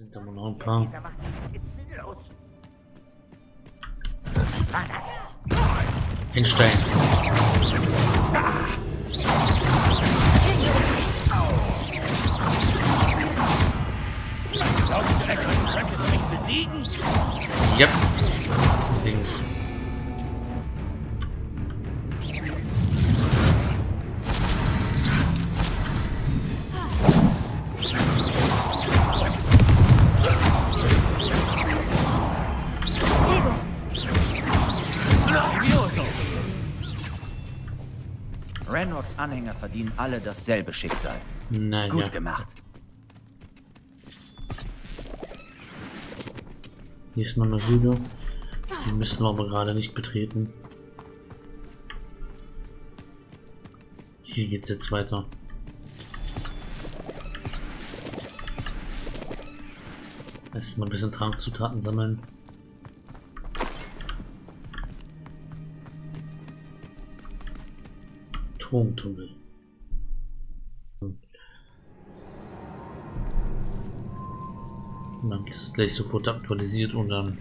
sind aber noch ein paar. Was war das? Ein Stein. Glaubst du etwa, du könntest mich besiegen? Yep. Links. Anhänger verdienen alle dasselbe Schicksal. Naja. Gut gemacht. Hier ist noch eine Höhle. Die müssen wir aber gerade nicht betreten. Hier geht's jetzt weiter. Erstmal ein bisschen Trankzutaten sammeln. Turmtunnel. Und dann ist es gleich sofort aktualisiert und dann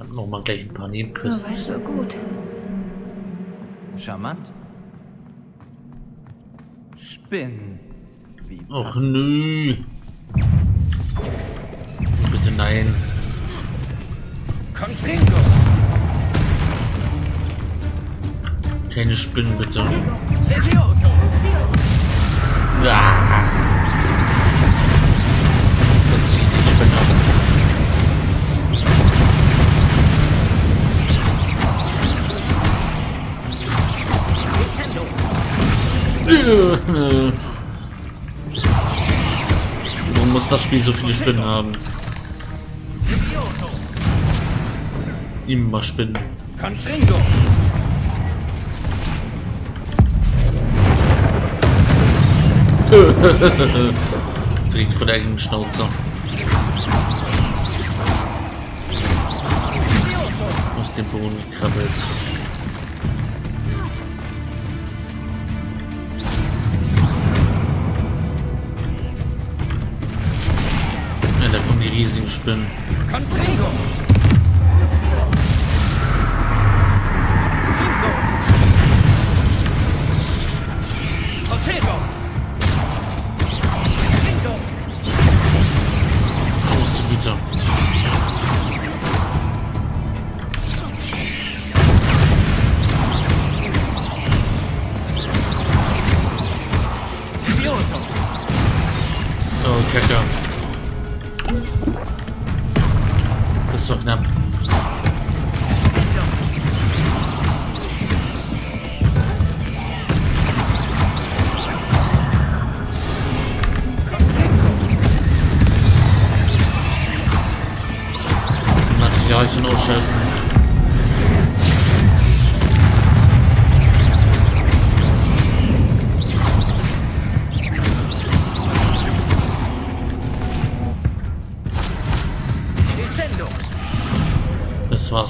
hat noch mal gleich ein paar So weit, Nebenquests. so gut. Charmant. Spinnen. Wie Och nö. Bitte nein. Keine Spinnen bitte. Levioso! Warum muss das Spiel so viele Spinnen haben? Immer Spinnen. Direkt vor der eigenen Schnauze. Aus dem Boden gekrabbelt. Ja, da kommen die riesigen Spinnen. Confringo!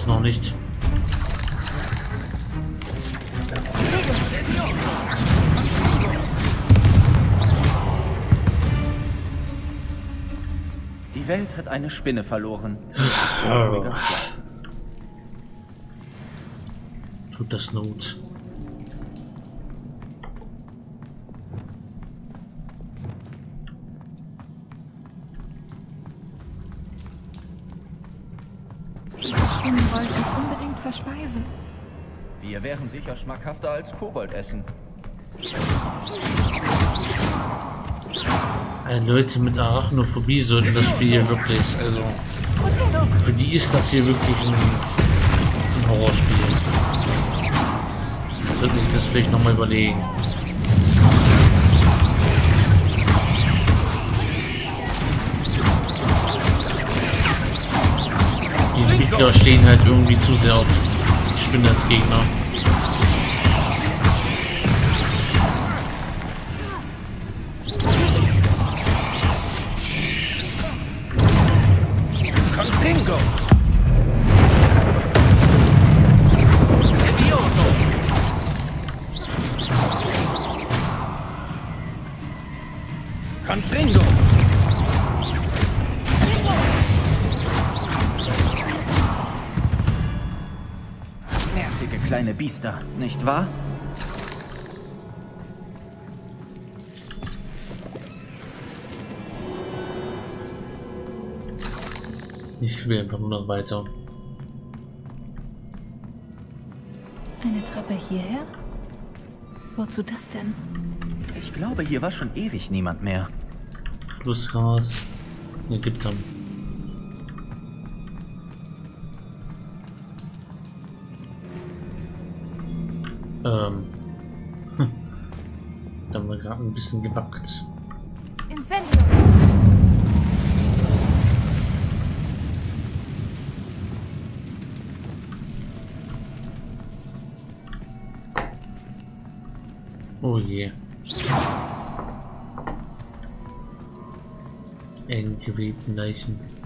Noch nicht. Die Welt hat eine Spinne verloren. Tut das Not. Sicher schmackhafter als Koboldessen. Äh, Leute mit Arachnophobie sollten das Spiel wirklich, also für die ist das hier wirklich ein, ein Horrorspiel. Sollten sich das vielleicht nochmal überlegen. Die Entwickler stehen halt irgendwie zu sehr auf die Spinne als Gegner. Biester, nicht wahr? Ich will einfach nur noch weiter. Eine Treppe hierher? Wozu das denn? Ich glaube, hier war schon ewig niemand mehr. Plus raus. Ne, gibt dann. Ähm. Hm. Da haben wir gerade ein bisschen gebackt. Incendio! Oh je. Eingewebten Leichen.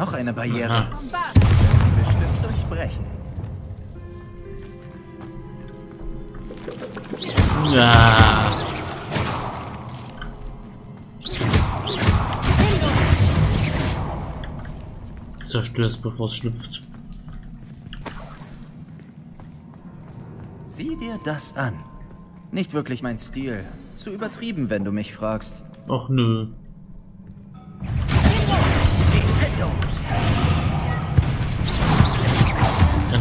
Noch eine Barriere. Aha. Sie bestimmt durchbrechen. Ja. Zerstör's, bevor es schlüpft. Sieh dir das an. Nicht wirklich mein Stil. Zu übertrieben, wenn du mich fragst. Och nö.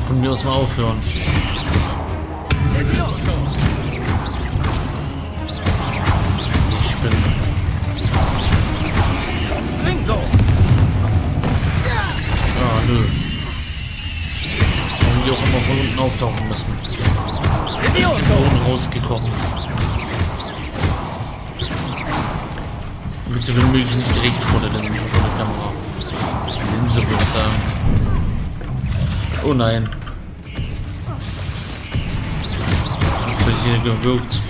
Von mir aus mal aufhören. Ich bin. Ah, nö. Warum die auch immer von unten auftauchen müssen. Levioso. Boden rausgekommen. Bitte wenn möglich nicht direkt vor der, vor der Kamera. Linse würde ich sagen. Oh nein. Jetzt wird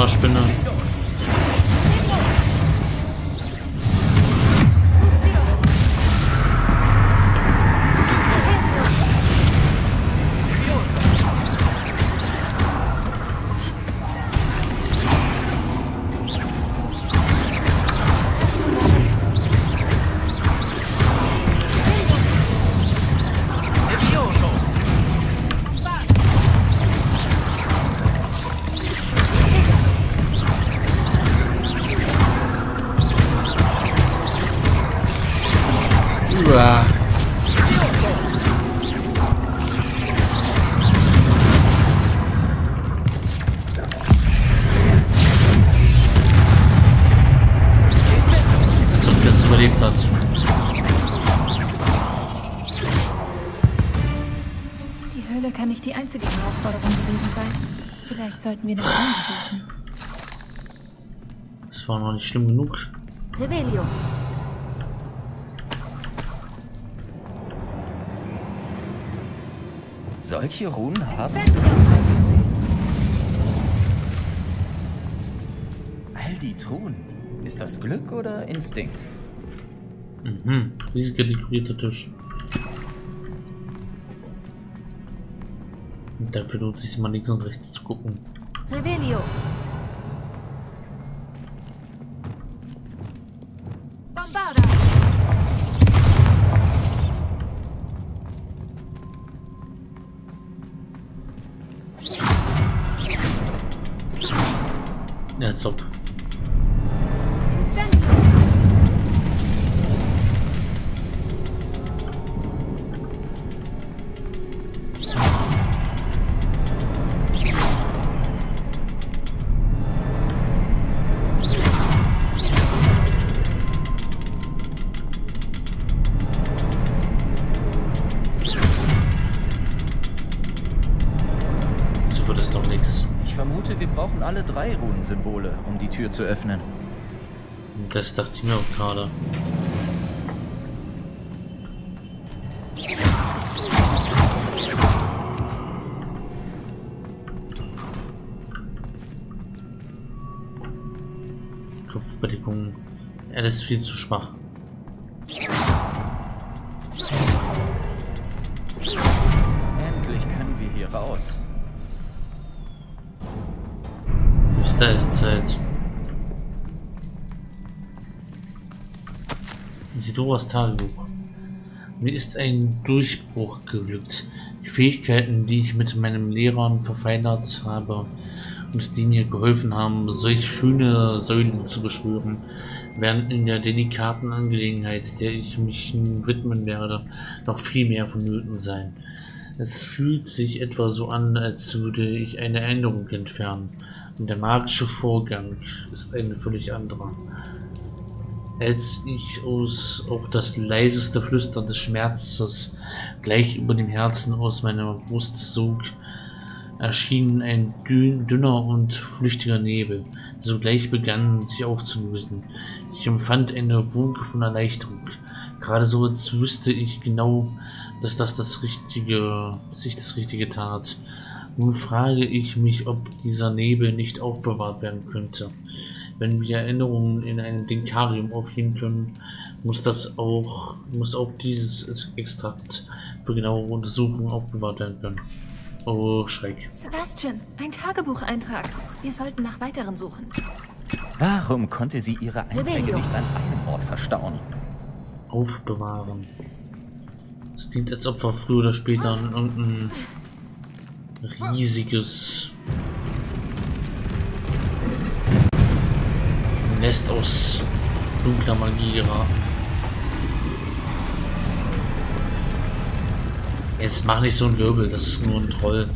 Hammerspinne. Vielleicht sollten wir den Raum besuchen. Das war noch nicht schlimm genug. Revelio. Solche Runen haben wir schon mal gesehen. All die Truhen. Ist das Glück oder Instinkt? Mhm. Riesiger dekorierter Tisch. Dafür lohnt sich mal links und rechts zu gucken. Revelio. Brauchen alle drei Runensymbole, um die Tür zu öffnen. Das dachte ich mir auch gerade. Kopfbedeckung. Er ist viel zu schwach. Isidoras Tagebuch. Mir ist ein Durchbruch geglückt. Die Fähigkeiten, die ich mit meinen Lehrern verfeinert habe und die mir geholfen haben, solch schöne Säulen zu beschwören, werden in der delikaten Angelegenheit, der ich mich widmen werde, noch viel mehr vonnöten sein. Es fühlt sich etwa so an, als würde ich eine Änderung entfernen. Und der magische Vorgang ist ein völlig anderer. Als ich aus auch das leiseste Flüstern des Schmerzes gleich über dem Herzen aus meiner Brust sog, erschien ein dünner und flüchtiger Nebel. Sogleich begann sich aufzulösen. Ich empfand eine Wunke von Erleichterung. Gerade so, als wüsste ich genau, dass das das Richtige, sich das Richtige tat. Nun frage ich mich, ob dieser Nebel nicht aufbewahrt werden könnte. Wenn wir Erinnerungen in einem Denkarium aufheben können, muss das auch, muss auch dieses Extrakt für genauere Untersuchungen aufbewahrt werden können. Oh, Schreck. Sebastian, ein Tagebucheintrag. Wir sollten nach weiteren suchen. Warum konnte sie ihre Einträge nicht an einem Ort verstauen? Aufbewahren. Es klingt, als ob wir früher oder später in irgendein riesiges Nest aus dunkler Magie geraten. Jetzt mach nicht so einen Wirbel, das ist nur ein Troll.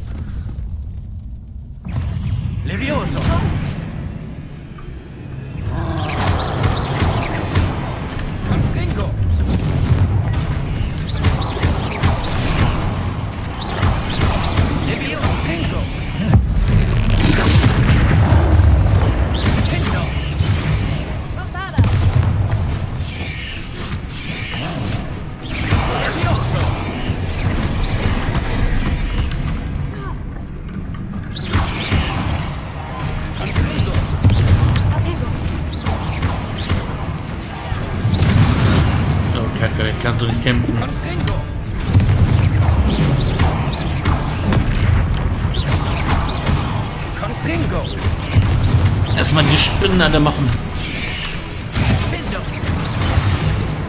Alle machen.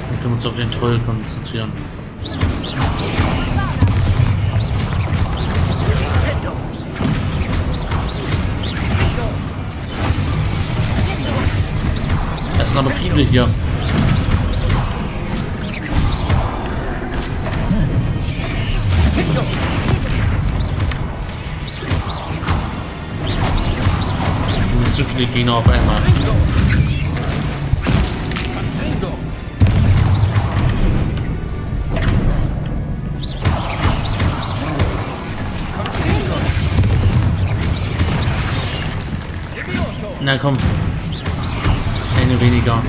Dann können wir uns auf den Troll konzentrieren. Es sind aber viele hier. Viele Gegner auf einmal. Na komm. Eine weniger.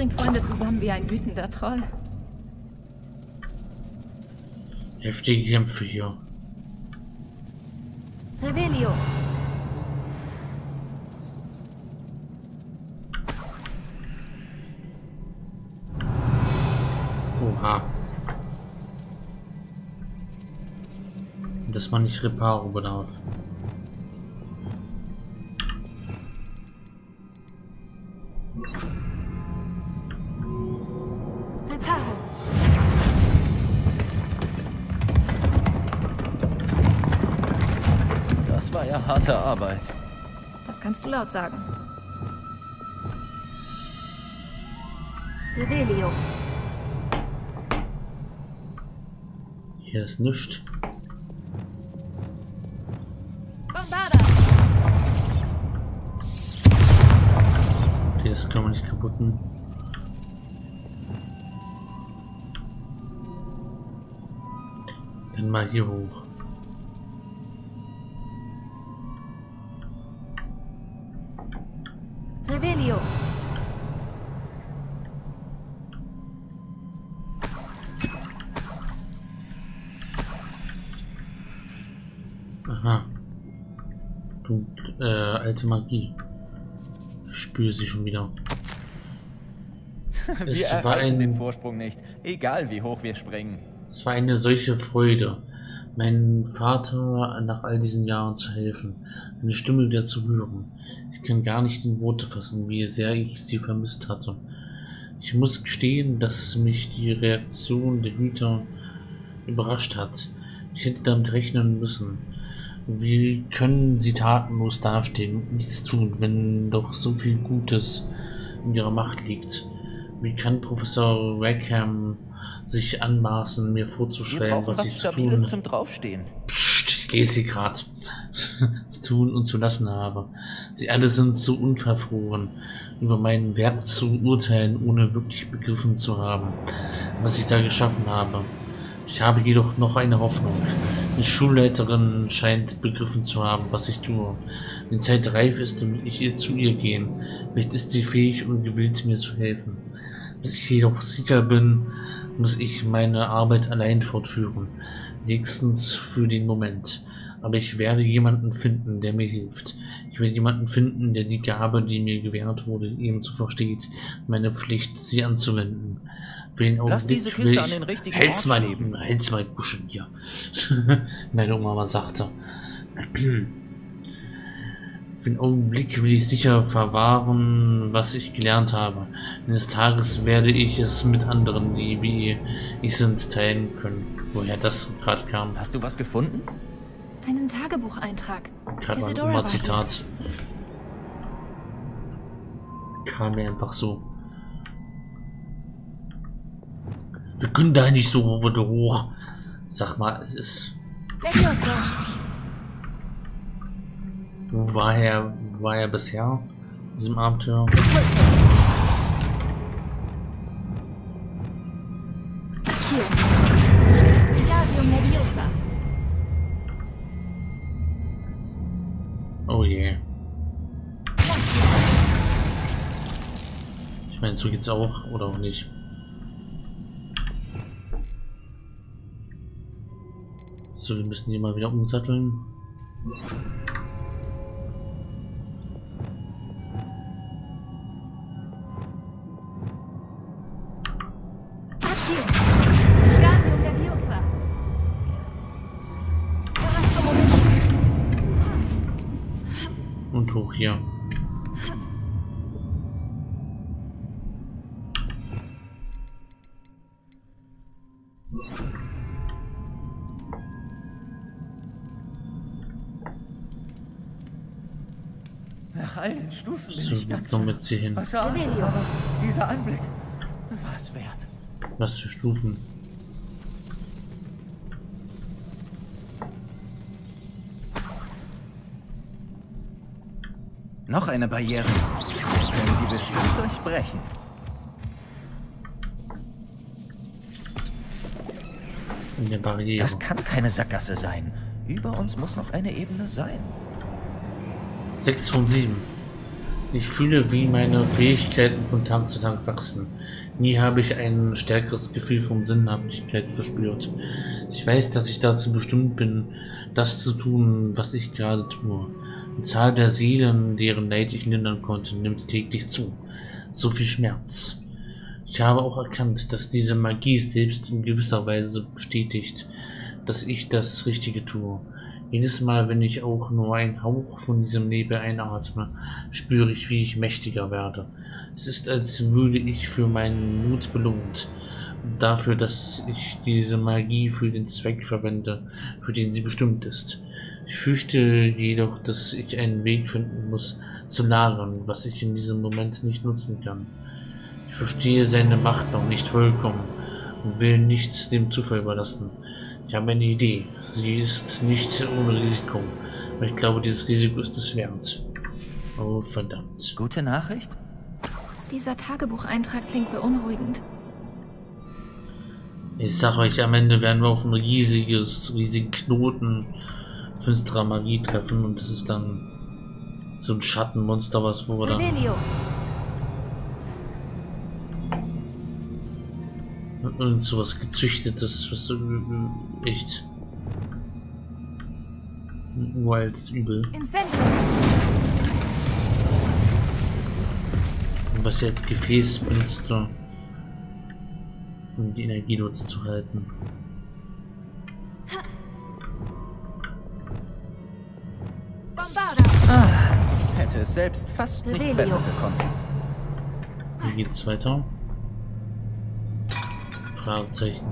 Bringt Freunde zusammen wie ein wütender Troll. Heftige Kämpfe hier. Revelio. Oha. Dass man nicht Reparo bedarf. Kannst du laut sagen. Revelio. Hier ist nichts. Bombarda. Okay, das kann man nicht kaputten. Dann mal hier hoch. Alte Magie. Ich spüre sie schon wieder. Wir Es war erreichen den ein, Vorsprung nicht, egal wie hoch wir springen. es war eine solche Freude, meinem Vater nach all diesen Jahren zu helfen, seine Stimme wieder zu hören. Ich kann gar nicht in Worte fassen, wie sehr ich sie vermisst hatte. Ich muss gestehen, dass mich die Reaktion der Hüter überrascht hat. Ich hätte damit rechnen müssen. Wie können sie tatenlos dastehen und nichts tun, wenn doch so viel Gutes in ihrer Macht liegt? Wie kann Professor Rackham sich anmaßen, mir vorzustellen, was ich zu tun, zum Draufstehen. Psst, ich lese sie gerade, zu tun und zu lassen habe? Sie alle sind so unverfroren, über mein Werk zu urteilen, ohne wirklich begriffen zu haben, was ich da geschaffen habe. Ich habe jedoch noch eine Hoffnung. Die Schulleiterin scheint begriffen zu haben, was ich tue. Die Zeit reif ist, damit ich zu ihr gehen. Vielleicht ist sie fähig und gewillt, mir zu helfen. Bis ich jedoch sicher bin, muss ich meine Arbeit allein fortführen. Nächstens für den Moment. Aber ich werde jemanden finden, der mir hilft. Ich werde jemanden finden, der die Gabe, die mir gewährt wurde, ebenso versteht, meine Pflicht, sie anzuwenden. Für den Lass Augenblick diese Kiste will an ich- den richtigen Halt's Ort kleben. halt's mal Buschen hier. Meine Oma mal sagte. Für den Augenblick will ich sicher verwahren, was ich gelernt habe. Eines Tages werde ich es mit anderen, die wie ich sind, teilen können. Woher das gerade kam. Hast du was gefunden? Einen Tagebucheintrag. Gerade mal. Zitat. Kam mir einfach so. Wir können da nicht so hoch. Sag mal, es ist. Wo war er, wo war er bisher? In diesem Abenteuer? Oh je. Ich meine, so geht's auch, oder auch nicht. So, wir müssen hier mal wieder umsatteln. Nach all den Stufen bin So, ich ganz... kommen jetzt hier hin. Dieser Anblick war es wert. Was für Stufen? Noch eine Barriere. Können Sie bestimmt durchbrechen. In der Barriere. Das kann keine Sackgasse sein. Über uns muss noch eine Ebene sein. 6 von 7. Ich fühle, wie meine Fähigkeiten von Tag zu Tag wachsen. Nie habe ich ein stärkeres Gefühl von Sinnhaftigkeit verspürt. Ich weiß, dass ich dazu bestimmt bin, das zu tun, was ich gerade tue. Die Zahl der Seelen, deren Leid ich lindern konnte, nimmt täglich zu. So viel Schmerz. Ich habe auch erkannt, dass diese Magie selbst in gewisser Weise bestätigt, dass ich das Richtige tue. Jedes Mal, wenn ich auch nur einen Hauch von diesem Nebel einatme, spüre ich, wie ich mächtiger werde. Es ist, als würde ich für meinen Mut belohnt. Dafür, dass ich diese Magie für den Zweck verwende, für den sie bestimmt ist. Ich fürchte jedoch, dass ich einen Weg finden muss, zu lagern, was ich in diesem Moment nicht nutzen kann. Ich verstehe seine Macht noch nicht vollkommen und will nichts dem Zufall überlassen. Ich habe eine Idee. Sie ist nicht ohne Risiko. Aber ich glaube, dieses Risiko ist es wert. Oh, verdammt. Gute Nachricht? Dieser Tagebucheintrag klingt beunruhigend. Ich sag euch, am Ende werden wir auf ein riesiges, riesigen Knoten finsterer Magie treffen und das ist dann so ein Schattenmonster, was wo wir dann irgend sowas gezüchtetes, was so äh, echt uraltes Übel. Und was als Gefäß benutzt, um die Energie dort zu halten. Bombarda. Hätte es selbst fast nicht besser gekonnt. Wie geht's weiter? Fragezeichen.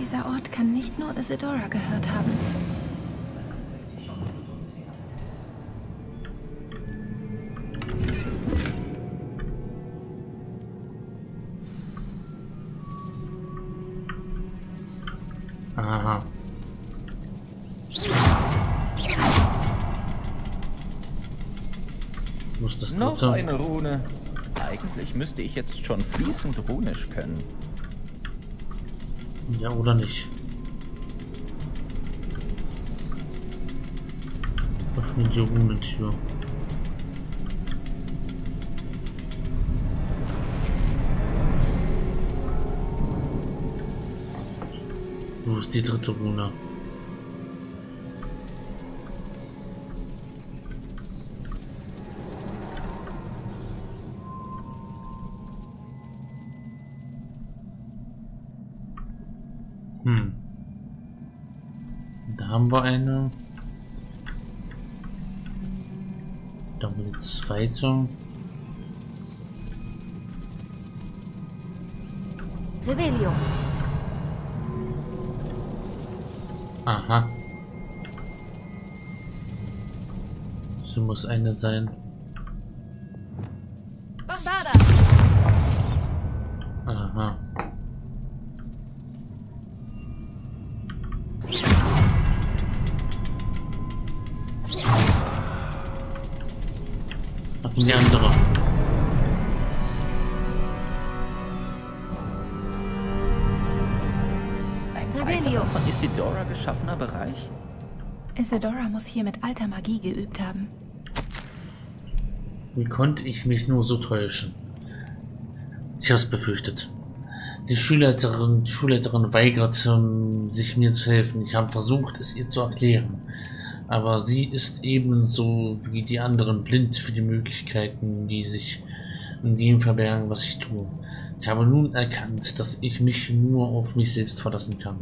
Dieser Ort kann nicht nur Isidora gehört haben. Aha. Ist das Noch dritte? eine Rune. Eigentlich müsste ich jetzt schon fließend runisch können. Ja, oder nicht? Öffne die Runentür. Wo ist die dritte Rune? Hm. Da haben wir eine. Da haben wir die zweite. Revelio. Aha. So muss eine sein. Muss hier mit alter Magie geübt haben. Wie konnte ich mich nur so täuschen? Ich hab's befürchtet. Die Schulleiterin, die Schulleiterin weigert, ähm, sich mir zu helfen. Ich habe versucht, es ihr zu erklären. Aber sie ist ebenso wie die anderen blind für die Möglichkeiten, die sich in dem verbergen, was ich tue. Ich habe nun erkannt, dass ich mich nur auf mich selbst verlassen kann.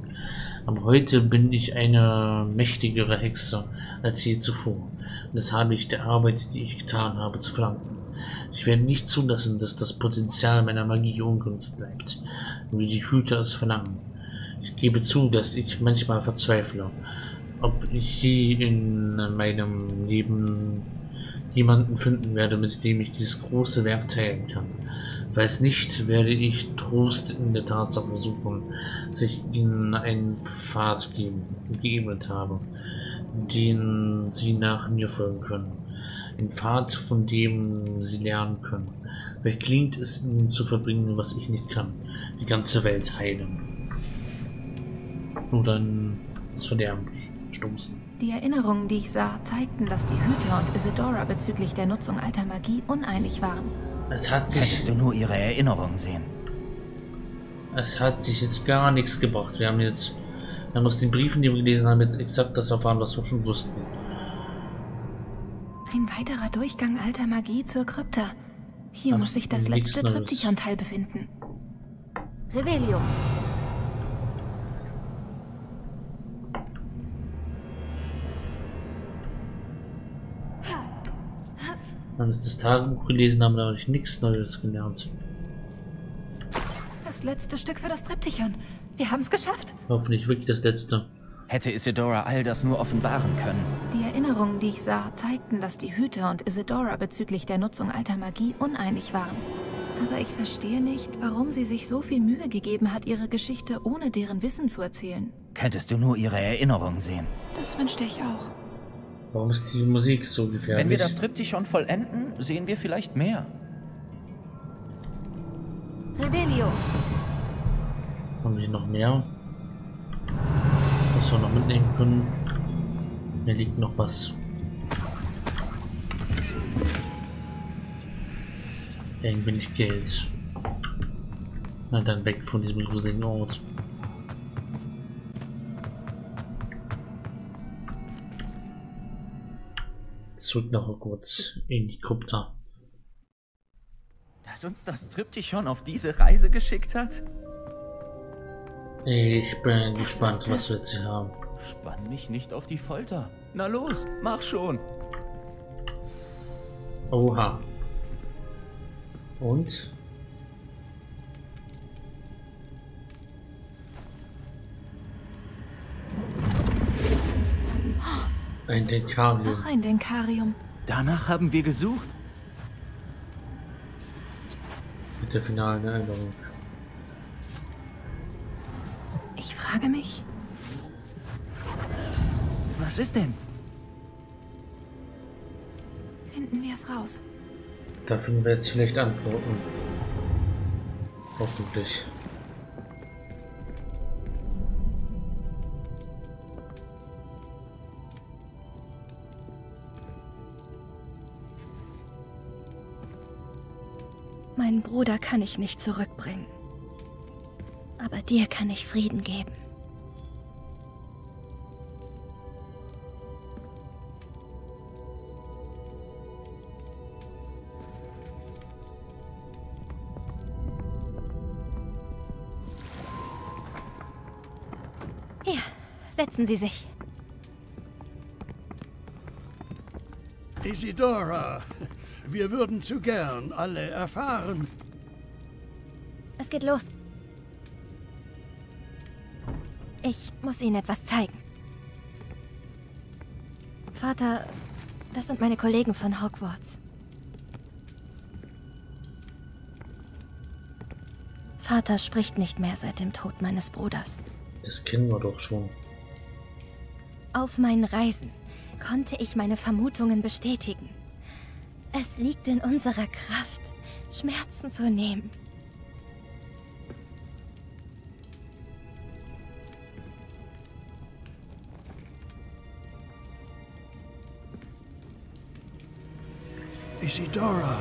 Aber heute bin ich eine mächtigere Hexe als je zuvor. Und das habe ich der Arbeit, die ich getan habe, zu verdanken. Ich werde nicht zulassen, dass das Potenzial meiner Magie ungenutzt bleibt, wie die Hüter es verlangen. Ich gebe zu, dass ich manchmal verzweifle, ob ich je in meinem Leben jemanden finden werde, mit dem ich dieses große Werk teilen kann. Falls nicht, werde ich Trost in der Tatsache suchen, dass ich ihnen einen Pfad geben, geebnet habe, den sie nach mir folgen können. Ein Pfad, von dem sie lernen können. Vielleicht gelingt es ihnen zu verbringen, was ich nicht kann. Die ganze Welt heilen. Oder ins Verderben stoßen. Die Erinnerungen, die ich sah, zeigten, dass die Hüter und Isidora bezüglich der Nutzung alter Magie uneinig waren. Es hat sich, Hättest du nur ihre Erinnerungen sehen. es hat sich jetzt gar nichts gebracht. Wir haben jetzt, wir haben aus den Briefen, die wir gelesen haben, jetzt exakt das erfahren, was wir schon wussten. Ein weiterer Durchgang alter Magie zur Krypta. Hier Ach, muss sich das letzte. Triptychon-Teil befinden. Revelio. Wir haben jetzt das Tagebuch gelesen, haben dadurch nichts Neues gelernt. Das letzte Stück für das Triptychon. Wir haben es geschafft. Hoffentlich wirklich das letzte. Hätte Isidora all das nur offenbaren können. Die Erinnerungen, die ich sah, zeigten, dass die Hüter und Isidora bezüglich der Nutzung alter Magie uneinig waren. Aber ich verstehe nicht, warum sie sich so viel Mühe gegeben hat, ihre Geschichte ohne deren Wissen zu erzählen. Könntest du nur ihre Erinnerungen sehen. Das wünschte ich auch. Warum ist die Musik so gefährlich? Wenn wir das Triptychon vollenden, sehen wir vielleicht mehr. Revelio. Haben wir hier noch mehr? Was wir noch mitnehmen können? Hier liegt noch was. Irgendwie nicht Geld. Na dann weg von diesem gruseligen Ort. Zurück nach Hogwarts in die Krypta. Dass uns das Triptychon auf diese Reise geschickt hat? Ich bin gespannt, ist was wir jetzt hier haben. Spann mich nicht auf die Folter. Na los, mach schon. Oha. Und? Ein Dekarium. Noch ein Denkarium. Danach haben wir gesucht. Mit der finalen Erinnerung. Ich frage mich, Was ist denn? finden wir es raus. Da finden wir jetzt vielleicht Antworten. Hoffentlich. Meinen Bruder kann ich nicht zurückbringen. Aber dir kann ich Frieden geben. Hier, setzen Sie sich. Isidora, wir würden zu gern alle erfahren. Es geht los. Ich muss Ihnen etwas zeigen. Vater, das sind meine Kollegen von Hogwarts. Vater spricht nicht mehr seit dem Tod meines Bruders. Das kennen wir doch schon. Auf meinen Reisen konnte ich meine Vermutungen bestätigen. Es liegt in unserer Kraft, Schmerzen zu nehmen. Isidora,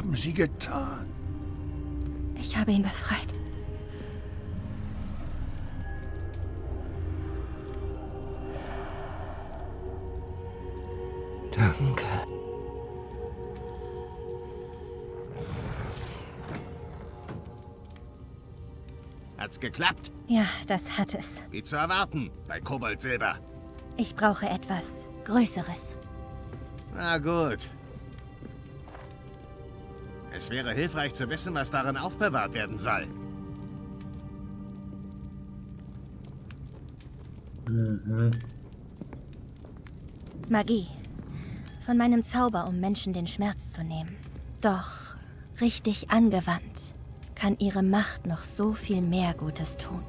haben Sie getan? Ich habe ihn befreit. Danke. Hat's geklappt? Ja, das hat es. Wie zu erwarten bei Kobold Silber. Ich brauche etwas Größeres. Na gut. Es wäre hilfreich zu wissen, was darin aufbewahrt werden soll. Magie. Von meinem Zauber, um Menschen den Schmerz zu nehmen. Doch richtig angewandt kann ihre Macht noch so viel mehr Gutes tun.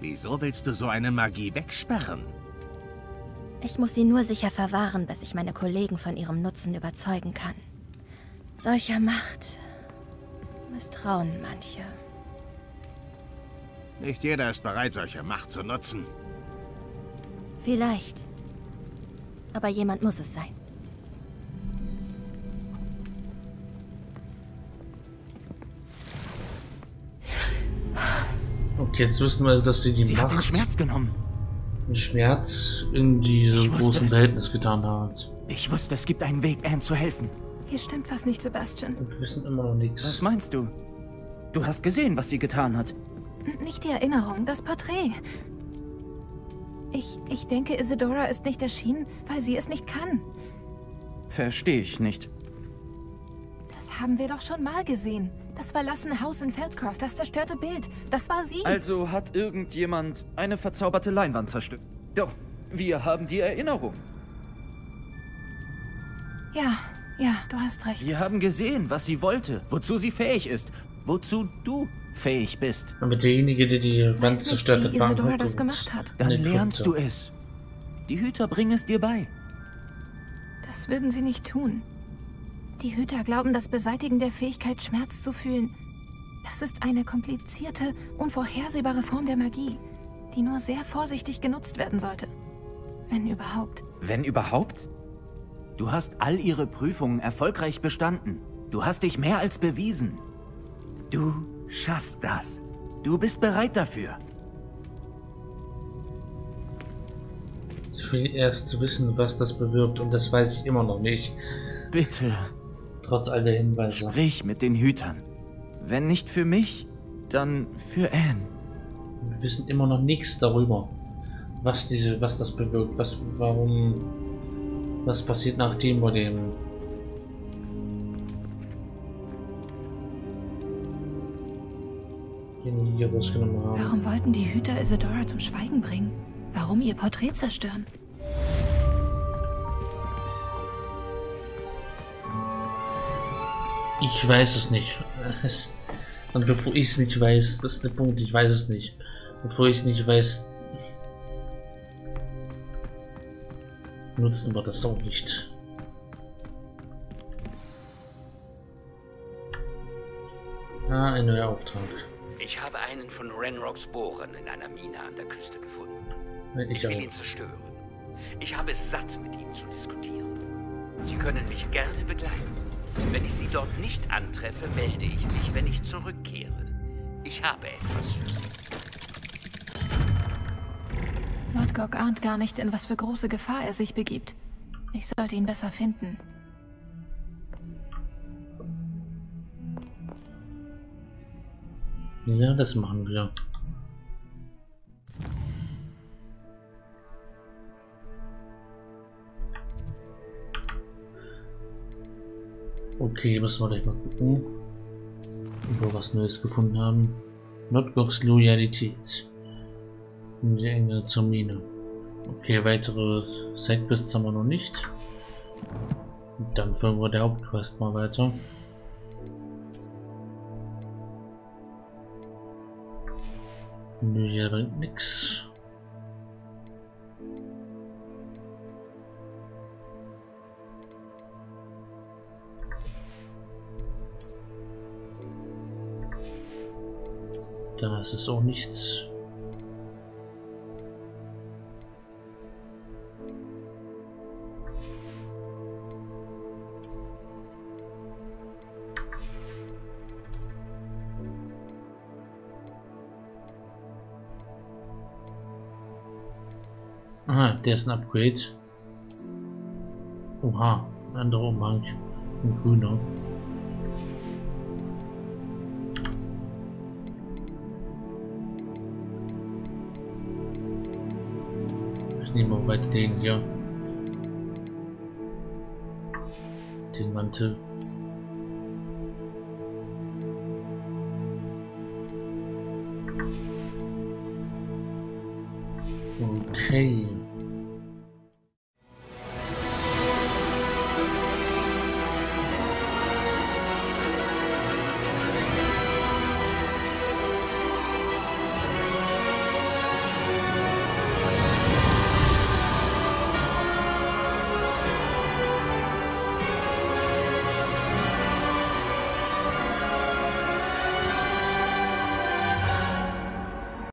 Wieso willst du so eine Magie wegsperren? Ich muss sie nur sicher verwahren, bis ich meine Kollegen von ihrem Nutzen überzeugen kann. Solcher Macht misstrauen manche. Nicht jeder ist bereit, solche Macht zu nutzen. Vielleicht. Aber jemand muss es sein. Okay, jetzt wissen wir, dass sie die Sie hat den Macht, Schmerz genommen. den Schmerz in diesem Ich wusste großen es. Verhältnis getan hat. Ich wusste, es gibt einen Weg, Anne zu helfen. Hier stimmt was nicht, Sebastian. Und wir wissen immer noch Was nichts. meinst du? Du hast gesehen, was sie getan hat. Nicht die Erinnerung, das Porträt. Ich, ich denke, Isadora ist nicht erschienen, weil sie es nicht kann. Verstehe ich nicht. Das haben wir doch schon mal gesehen. Das verlassene Haus in Feldcroft, das zerstörte Bild. Das war sie. Also hat irgendjemand eine verzauberte Leinwand zerstört. Doch, wir haben die Erinnerung. Ja, ja, du hast recht. Wir haben gesehen, was sie wollte, wozu sie fähig ist, wozu du fähig bist. Aber derjenige, der die Wand nicht, zerstört hat, war Hogwarts. das gemacht hat. Dann lernst du es. Die Hüter bringen es dir bei. Das würden sie nicht tun. Die Hüter glauben, das Beseitigen der Fähigkeit, Schmerz zu fühlen, das ist eine komplizierte, unvorhersehbare Form der Magie, die nur sehr vorsichtig genutzt werden sollte. Wenn überhaupt. Wenn überhaupt? Du hast all ihre Prüfungen erfolgreich bestanden. Du hast dich mehr als bewiesen. Du schaffst das. Du bist bereit dafür. Ich will erst wissen, was das bewirkt und das weiß ich immer noch nicht. Bitte, Trotz all der Hinweise. sprich mit den Hütern. Wenn nicht für mich, dann für Anne. Wir wissen immer noch nichts darüber, was diese, was das bewirkt, was, warum, was passiert nachdem wir dem den hier rausgenommen haben. Warum wollten die Hüter Isadora zum Schweigen bringen? Warum ihr Porträt zerstören? Ich weiß es nicht. Und bevor ich es nicht weiß, das ist der Punkt, ich weiß es nicht. Bevor ich es nicht weiß, nutzen wir das auch nicht. Ah, ein neuer Auftrag. Ich habe einen von Renrocks Bohren in einer Mine an der Küste gefunden. Ich Ich will auch. ihn zerstören. Ich habe es satt, mit ihm zu diskutieren. Sie können mich gerne begleiten. Wenn ich Sie dort nicht antreffe, melde ich mich, wenn ich zurückkehre. Ich habe etwas für Sie. Nordgok ahnt gar nicht, in was für große Gefahr er sich begibt. Ich sollte ihn besser finden. Ja, das machen wir. Okay, müssen wir gleich mal gucken, ob wir was Neues gefunden haben. Notbox Loyalität. In die Enge zur Mine. Okay, weitere Sidequests haben wir noch nicht. Dann führen wir der Hauptquest mal weiter. Nö, hier bringt nix. Da ist es auch nichts. Aha, der ist ein Upgrade. Oha, ein anderer Umhang. Ein grüner. Ich nehme mal weiter den hier. Den Mantel. Okay.